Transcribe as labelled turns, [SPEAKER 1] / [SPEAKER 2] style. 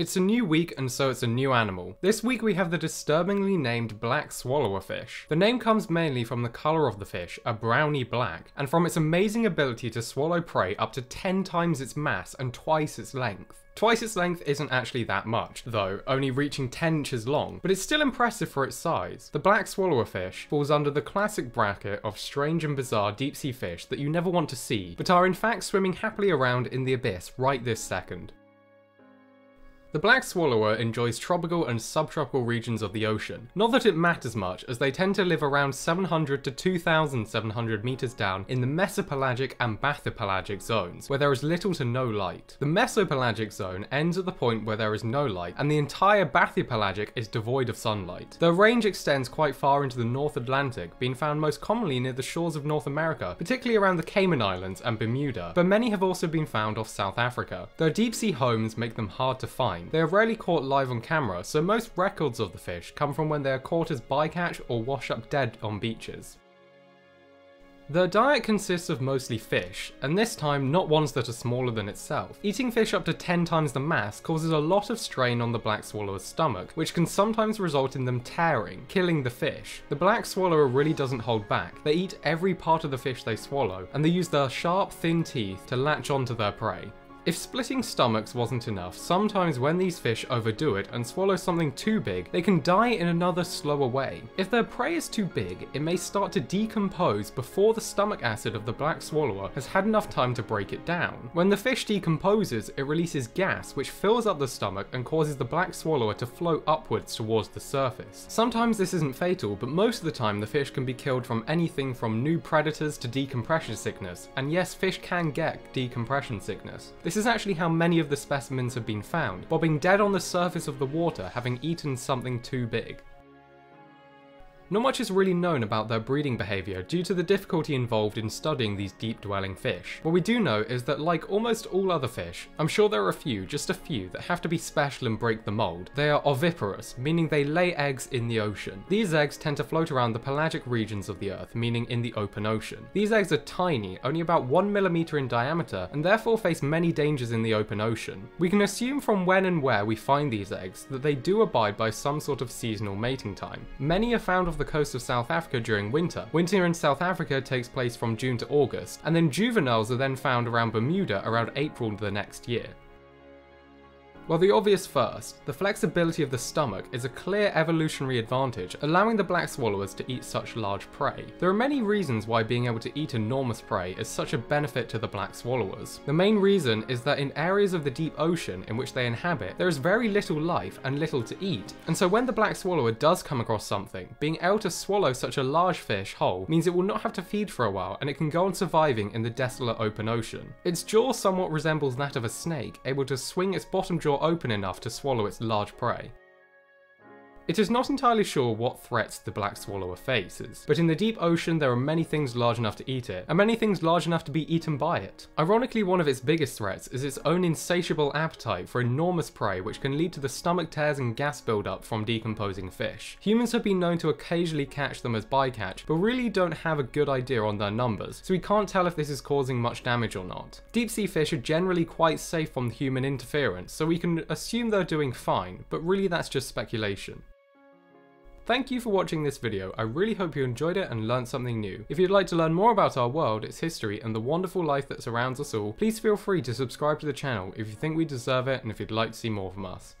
[SPEAKER 1] It's a new week and so it's a new animal. This week we have the disturbingly named black swallower fish. The name comes mainly from the colour of the fish, a browny black, and from its amazing ability to swallow prey up to 10 times its mass and twice its length. Twice its length isn't actually that much, though, only reaching 10 inches long, but it's still impressive for its size. The black swallower fish falls under the classic bracket of strange and bizarre deep sea fish that you never want to see, but are in fact swimming happily around in the abyss right this second. The black swallower enjoys tropical and subtropical regions of the ocean. Not that it matters much, as they tend to live around 700 to 2700 meters down in the mesopelagic and bathypelagic zones, where there is little to no light. The mesopelagic zone ends at the point where there is no light, and the entire bathypelagic is devoid of sunlight. The range extends quite far into the North Atlantic, being found most commonly near the shores of North America, particularly around the Cayman Islands and Bermuda, but many have also been found off South Africa. Their deep sea homes make them hard to find, they are rarely caught live on camera, so most records of the fish come from when they are caught as bycatch or wash up dead on beaches. Their diet consists of mostly fish, and this time not ones that are smaller than itself. Eating fish up to 10 times the mass causes a lot of strain on the black swallower's stomach, which can sometimes result in them tearing, killing the fish. The black swallower really doesn't hold back. They eat every part of the fish they swallow, and they use their sharp, thin teeth to latch onto their prey. If splitting stomachs wasn't enough, sometimes when these fish overdo it and swallow something too big, they can die in another slower way. If their prey is too big, it may start to decompose before the stomach acid of the black swallower has had enough time to break it down. When the fish decomposes, it releases gas which fills up the stomach and causes the black swallower to float upwards towards the surface. Sometimes this isn't fatal, but most of the time the fish can be killed from anything from new predators to decompression sickness, and yes, fish can get decompression sickness. Is actually how many of the specimens have been found, bobbing dead on the surface of the water having eaten something too big. Not much is really known about their breeding behaviour due to the difficulty involved in studying these deep dwelling fish. What we do know is that like almost all other fish, I'm sure there are a few, just a few, that have to be special and break the mould. They are oviparous, meaning they lay eggs in the ocean. These eggs tend to float around the pelagic regions of the earth, meaning in the open ocean. These eggs are tiny, only about 1mm in diameter, and therefore face many dangers in the open ocean. We can assume from when and where we find these eggs that they do abide by some sort of seasonal mating time. Many are found off the coast of South Africa during winter. Winter in South Africa takes place from June to August, and then juveniles are then found around Bermuda around April the next year. Well, the obvious first, the flexibility of the stomach is a clear evolutionary advantage, allowing the black swallowers to eat such large prey. There are many reasons why being able to eat enormous prey is such a benefit to the black swallowers. The main reason is that in areas of the deep ocean in which they inhabit, there is very little life and little to eat, and so when the black swallower does come across something, being able to swallow such a large fish whole means it will not have to feed for a while and it can go on surviving in the desolate open ocean. Its jaw somewhat resembles that of a snake, able to swing its bottom jaw open enough to swallow its large prey. It is not entirely sure what threats the black swallower faces, but in the deep ocean there are many things large enough to eat it, and many things large enough to be eaten by it. Ironically, one of its biggest threats is its own insatiable appetite for enormous prey which can lead to the stomach tears and gas buildup from decomposing fish. Humans have been known to occasionally catch them as bycatch, but really don't have a good idea on their numbers, so we can't tell if this is causing much damage or not. Deep sea fish are generally quite safe from human interference, so we can assume they're doing fine, but really that's just speculation. Thank you for watching this video, I really hope you enjoyed it and learned something new. If you'd like to learn more about our world, its history and the wonderful life that surrounds us all, please feel free to subscribe to the channel if you think we deserve it and if you'd like to see more from us.